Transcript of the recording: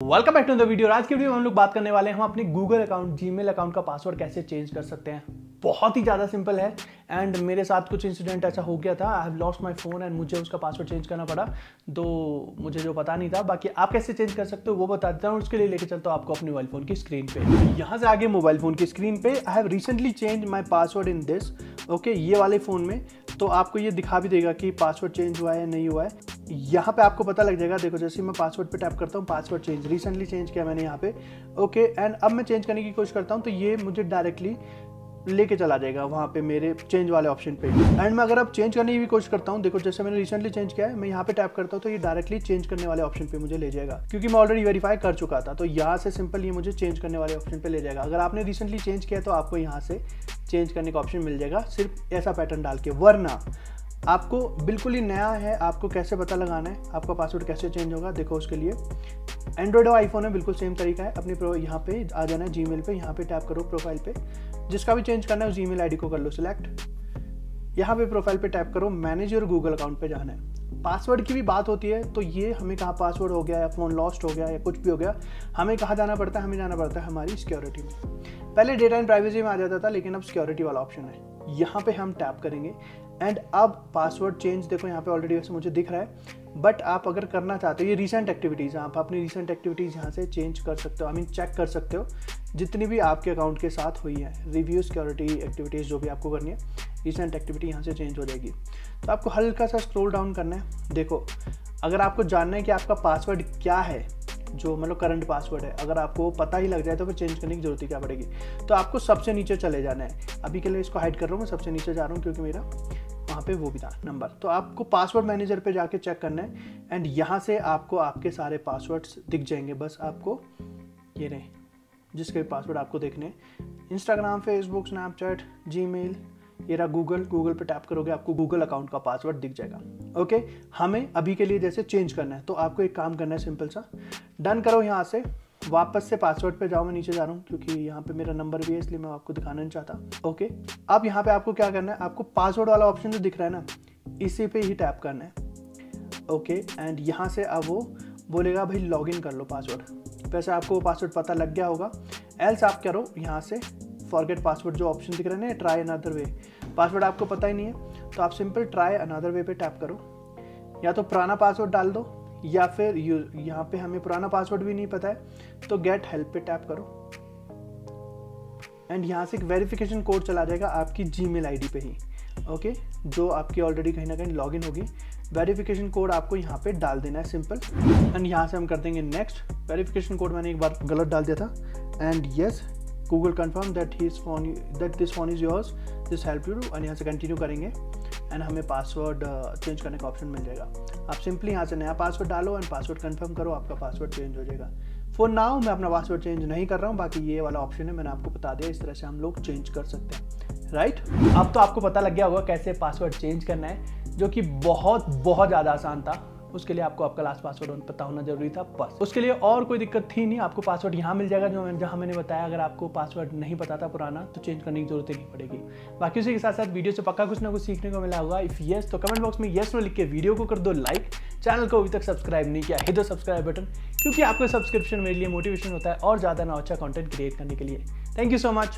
Welcome back to the video आज की video में हम लोग बात करने वाले हैं, हम अपने गूगल अकाउंट जीमेल अकाउंट का पासवर्ड कैसे चेंज कर सकते हैं। बहुत ही ज़्यादा सिंपल है। एंड मेरे साथ कुछ इंसिडेंट ऐसा हो गया था। I have lost my phone and मुझे उसका पासवर्ड चेंज करना पड़ा। तो मुझे जो पता नहीं था, बाकी आप कैसे चेंज कर सकते हो वो बता देता हूँ। उसके लिए लेके चलता हूँ आपको अपने मोबाइल फ़ोन की स्क्रीन पे। यहाँ से आगे मोबाइल फ़ोन की स्क्रीन पे I have recently change my password in this okay ये वाले फ़ोन में। तो आपको ये दिखा भी देगा कि पासवर्ड चेंज हुआ है नहीं हुआ है। यहाँ पे आपको पता लग जाएगा, देखो जैसे मैं पासवर्ड पे टैप करता हूँ पासवर्ड चेंज रिसेंटली चेंज किया मैंने यहाँ पे। ओके एंड अब मैं चेंज करने की कोशिश करता हूँ तो ये मुझे डायरेक्टली लेके चला जाएगा वहाँ पे मेरे चेंज वाले ऑप्शन पे। एंड मैं अगर अब चेंज करने की भी कोशिश करता हूँ, देखो जैसे मैंने रिसेंटली चेंज किया है, मैं यहाँ पे टैप करता हूँ तो ये डायरेक्टली चेंज करने वाले ऑप्शन पे मुझे ले जाएगा। क्योंकि मैं ऑलरेडी वेरीफाई कर चुका था तो यहाँ से सिंपल ये मुझे चेंज करने वाले ऑप्शन पे ले जाएगा। अगर आपने रिसेंटली चेंज किया तो आपको यहाँ से चेंज करने का ऑप्शन मिल जाएगा, सिर्फ़ ऐसा पैटर्न डाल के, वरना। आपको बिल्कुल ही नया है, आपको कैसे पता लगाना है, आपका पासवर्ड कैसे चेंज होगा, देखो उसके लिए। एंड्रॉयड और आईफोन में बिल्कुल सेम तरीका है, अपने प्रो यहाँ पे आ जाना है जी मेल पर यहाँ पे टैप करो प्रोफ़ाइल पे। जिसका भी चेंज करना है, उस जी मेल को कर लो सिलेक्ट यहाँ पे प्रोफ़ाइल पे टैप करो मैनेज योर गूगल अकाउंट पे जाना है। पासवर्ड की भी बात होती है तो ये हमें कहाँ पासवर्ड हो गया, या फ़ोन लॉस्ट हो गया, या कुछ भी हो गया, हमें कहाँ जाना पड़ता है, हमें जाना पड़ता है हमारी सिक्योरिटी में। पहले डेटा एंड प्राइवेसी में आ जाता था, लेकिन अब सिक्योरिटी वाला ऑप्शन है। यहाँ पे हम टैप करेंगे। एंड अब पासवर्ड चेंज देखो, यहाँ पे ऑलरेडी वैसे मुझे दिख रहा है। बट आप अगर करना चाहते हो, ये रिसेंट एक्टिविटीज़ आप अपनी रिसेंट एक्टिविटीज़ यहाँ से चेंज कर सकते हो आई मीन चेक कर सकते हो, जितनी भी आपके अकाउंट के साथ हुई है रिव्यू सिक्योरिटी एक्टिविटीज़ जो भी आपको करनी है रिसेंट एक्टिविटी यहाँ से चेंज हो जाएगी। तो आपको हल्का सा स्क्रोल डाउन करना है। देखो, अगर आपको जानना है कि आपका पासवर्ड क्या है, जो मतलब करंट पासवर्ड है, अगर आपको पता ही लग जाए तो फिर चेंज करने की ज़रूरत क्या पड़ेगी? तो आपको सबसे नीचे चले जाना है। अभी के लिए इसको हाइड कर रहा हूँ, मैं सबसे नीचे जा रहा हूँ, क्योंकि मेरा वहाँ पे वो भी था नंबर तो आपको पासवर्ड मैनेजर पे जाके चेक करना है एंड यहाँ से आपको आपके सारे पासवर्ड्स दिख जाएँगे. बस आपको ये रहे, जिसके भी पासवर्ड आपको देखने हैं. इंस्टाग्राम फेसबुक स्नैपचैट जी ये रहा गूगल गूगल पे टैप करोगे, आपको गूगल अकाउंट का पासवर्ड दिख जाएगा. ओके हमें अभी के लिए जैसे चेंज करना है तो आपको एक काम करना है सिंपल सा. डन करो यहाँ से. वापस से पासवर्ड पे जाओ, मैं नीचे जा रहा हूँ, क्योंकि यहाँ पे मेरा नंबर भी है, इसलिए मैं आपको दिखाना नहीं चाहता। ओके अब यहाँ पे आपको क्या करना है? आपको पासवर्ड वाला ऑप्शन जो दिख रहा है ना, इसी पे ही टैप करना है। ओके एंड यहाँ से अब वो बोलेगा, भाई लॉगिन कर लो पासवर्ड वैसे आपको वो पासवर्ड पता लग गया होगा। एल्स आप करो, यहाँ से फॉरगेट पासवर्ड जो ऑप्शन दिख रहे हैं ट्राई अनदर वे पासवर्ड आपको पता ही नहीं है तो आप सिंपल ट्राई अनदर वे पे टैप करो। या तो पुराना पासवर्ड डाल दो या फिर यू यहाँ पे हमें पुराना पासवर्ड भी नहीं पता है तो गेट हेल्प पे टैप करो। एंड यहाँ से एक वेरिफिकेशन कोड चला जाएगा आपकी जी मेल पे ही ओके जो आपकी ऑलरेडी कहीं ना कहीं लॉगिन होगी। वेरिफिकेशन कोड आपको यहाँ पे डाल देना है सिंपल एंड यहाँ से हम कर देंगे नेक्स्ट वेरिफिकेशन कोड मैंने एक बार गलत डाल दिया था। And yes Google confirm that he phone that this phone is yours this help you and यहाँ से कंटिन्यू करेंगे। एंड हमें पासवर्ड चेंज uh, करने का ऑप्शन मिल जाएगा। आप सिंपली यहाँ से नया पासवर्ड डालो एंड पासवर्ड कन्फर्म करो, आपका पासवर्ड चेंज हो जाएगा। फ़ोन नाउ मैं अपना पासवर्ड चेंज नहीं कर रहा हूँ, बाकी ये वाला ऑप्शन है, मैंने आपको बता दिया, इस तरह से हम लोग चेंज कर सकते हैं। राइट अब तो आपको पता लग गया होगा कैसे पासवर्ड चेंज करना है, जो कि बहुत बहुत ज़्यादा आसान था। उसके लिए आपको आपका लास्ट पासवर्ड पता होना ज़रूरी था, बस। उसके लिए और कोई दिक्कत थी नहीं, आपको पासवर्ड यहाँ मिल जाएगा जो जहाँ मैंने बताया, अगर आपको पासवर्ड नहीं पता था पुराना तो चेंज करने की ज़रूरत नहीं पड़ेगी। बाकी उसी के साथ साथ वीडियो से पक्का कुछ ना कुछ सीखने को मिला होगा। इफ़ यस तो कमेंट बॉक्स में यस में लिख के वीडियो को कर दो लाइक चैनल को अभी तक सब्सक्राइब नहीं किया है दो सब्सक्राइब बटन क्योंकि आपको सब्सक्रिप्शन मेरे लिए मोटिवेशन होता है और ज़्यादा ना अच्छा कॉन्टेंट क्रिएट करने के लिए। Thank you so much